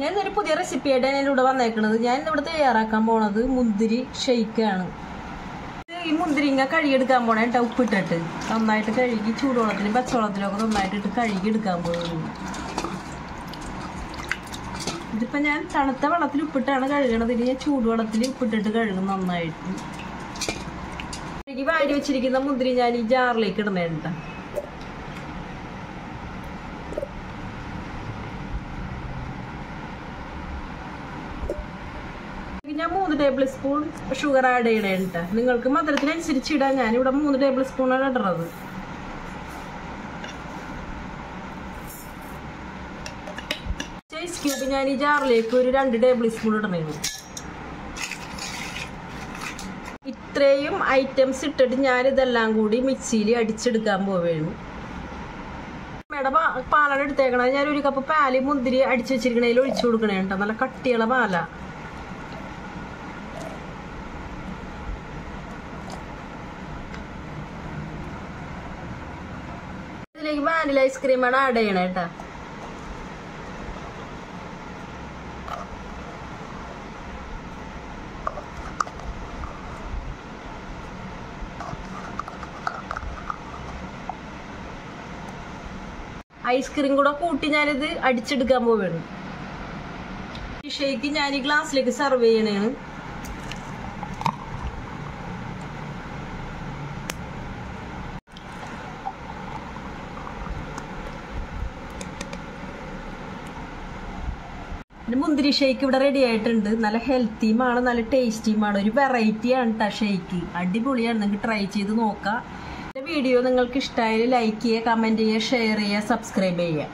ഞാൻ ഇന്നൊരു പുതിയ റെസിപ്പി ആയിട്ട് ഞാൻ ഇവിടെ വന്നേക്കണത്. ഞാൻ ഇവിടെ തയ്യാറാക്കാൻ പോണത് മുന്തിരി ഷെയ്ക്കാണ്. ഈ മുന്തിരിങ്ങ കഴുകിയെടുക്കാൻ പോണേ കേട്ടോ ഉപ്പിട്ടിട്ട്. നന്നായിട്ട് കഴുകി ചൂടുവെള്ളത്തിലും പച്ചവെള്ളത്തിലൊക്കെ നന്നായിട്ട് ഇട്ട് കഴുകി എടുക്കാൻ പോകുന്നു ഇതിപ്പോൾ ഞാൻ തണുത്ത വെള്ളത്തിൽ ഉപ്പിട്ടാണ് കഴുകണത്. ഇനി ഞാൻ ചൂടുവെള്ളത്തിൽ ഉപ്പിട്ടിട്ട് കഴുകും നന്നായിട്ട്. കഴുകി വാരി വെച്ചിരിക്കുന്ന മുന്തിരി ഞാൻ ഈ ജാറിലേക്ക് ഇടുന്നേണ്ട ഞാൻ മൂന്ന് ടേബിൾ സ്പൂൺ ഷുഗർ ആഡ് ചെയ്യണേട്ട് നിങ്ങൾക്ക് മധുരത്തിനനുസരിച്ച് ഇടാൻ ഞാനിവിടെ മൂന്ന് ടേബിൾ സ്പൂണാണ് ഇടുന്നത് ഐസ് ക്യൂബ് ഞാൻ ഈ ജാറിലേക്ക് ഒരു രണ്ട് ടേബിൾ സ്പൂൺ ഇടണേണ് ഇത്രയും ഐറ്റംസ് ഇട്ടിട്ട് ഞാനിതെല്ലാം കൂടി മിക്സിയിൽ അടിച്ചെടുക്കാൻ പോവുകയാണ് അമ്മയുടെ പാലാണ് എടുത്തേക്കണത്. ഞാൻ ഒരു കപ്പ് പാൽ മുന്തിരി അടിച്ചു വെച്ചിരിക്കണേൽ ഒഴിച്ചു കൊടുക്കണേ കേട്ടോ നല്ല കട്ടിയുള്ള പാലാ. ഇതിലേക്ക് വാനില ഐസ്ക്രീമാണ് ആഡ് ചെയ്യണേ കേട്ടാ. ഐസ്ക്രീം കൂടെ കൂട്ടി ഞാനിത് അടിച്ചെടുക്കാൻ പോവുകയാണ് ഷേക്ക് ഞാൻ ഈ ഗ്ലാസ്സിലേക്ക് സെർവ് ചെയ്യണേണ്. പിന്നെ മുന്തിരി ഷേക്ക് ഇവിടെ റെഡി ആയിട്ടുണ്ട്. നല്ല ഹെൽത്തിയുമാണ് നല്ല ടേസ്റ്റിയുമാണ് ഒരു വെറൈറ്റിയാണ് കേട്ടോ ഷേക്ക് അടിപൊളിയാണ്. നിങ്ങൾക്ക് ട്രൈ ചെയ്ത് നോക്കാം. വീഡിയോ നിങ്ങൾക്ക് ഇഷ്ടമായാലും ലൈക്ക് ചെയ്യുക കമന്റ് ചെയ്യുക ഷെയർ ചെയ്യുക സബ്സ്ക്രൈബ് ചെയ്യുക.